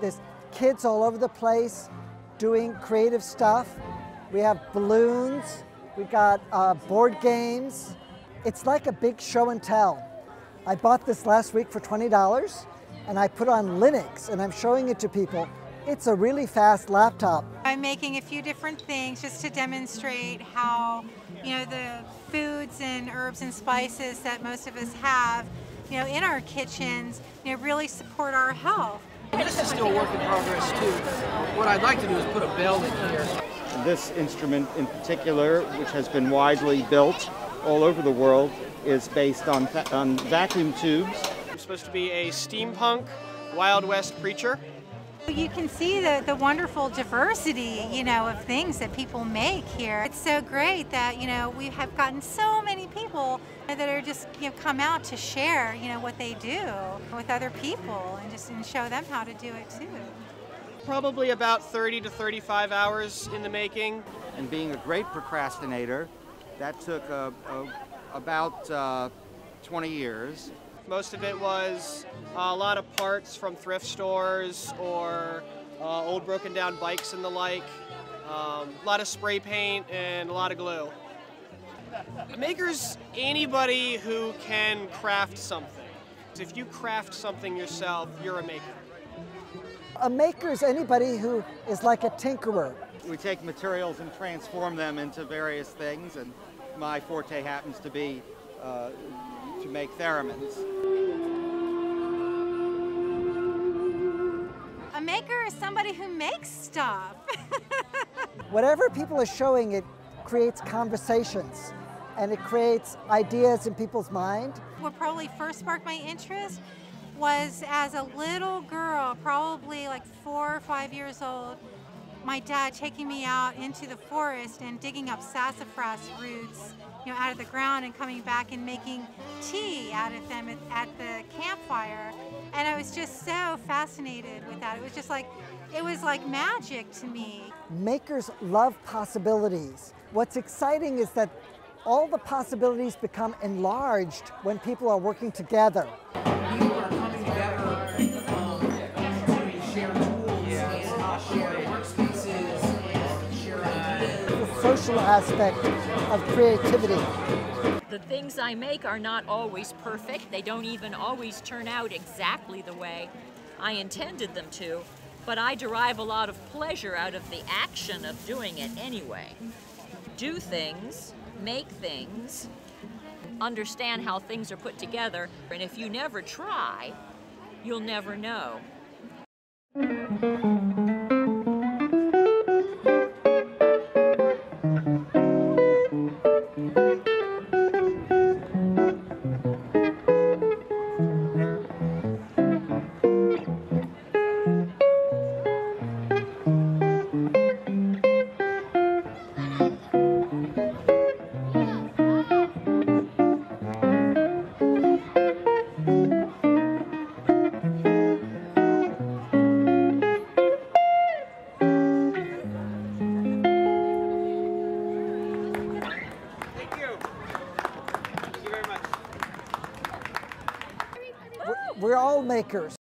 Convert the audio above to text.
There's kids all over the place doing creative stuff. We have balloons, we got uh, board games. It's like a big show and tell. I bought this last week for $20 and I put on Linux and I'm showing it to people. It's a really fast laptop. I'm making a few different things just to demonstrate how, you know, the foods and herbs and spices that most of us have you know, in our kitchens, you know, really support our health. This is still a work in progress too. What I'd like to do is put a bell in here. This instrument in particular, which has been widely built all over the world, is based on, on vacuum tubes. I'm supposed to be a steampunk Wild West preacher. You can see the, the wonderful diversity, you know, of things that people make here. It's so great that, you know, we have gotten so many people that are just, you know, come out to share, you know, what they do with other people and just and show them how to do it too. Probably about 30 to 35 hours in the making. And being a great procrastinator, that took uh, uh, about uh, 20 years. Most of it was a lot of parts from thrift stores or uh, old broken down bikes and the like. Um, a lot of spray paint and a lot of glue. A maker's anybody who can craft something. If you craft something yourself, you're a maker. A maker is anybody who is like a tinkerer. We take materials and transform them into various things, and my forte happens to be uh, to make theremins. A maker is somebody who makes stuff. Whatever people are showing, it creates conversations and it creates ideas in people's mind. What probably first sparked my interest was as a little girl, probably like four or five years old, my dad taking me out into the forest and digging up sassafras roots you know, out of the ground and coming back and making tea out of them at, at the campfire. And I was just so fascinated with that. It was just like, it was like magic to me. Makers love possibilities. What's exciting is that all the possibilities become enlarged when people are working together. You are coming together um, to share tools and uh, share workspaces and share ideas. The social aspect of creativity. The things I make are not always perfect. They don't even always turn out exactly the way I intended them to, but I derive a lot of pleasure out of the action of doing it anyway. Do things, make things, understand how things are put together, and if you never try, you'll never know. We're all makers.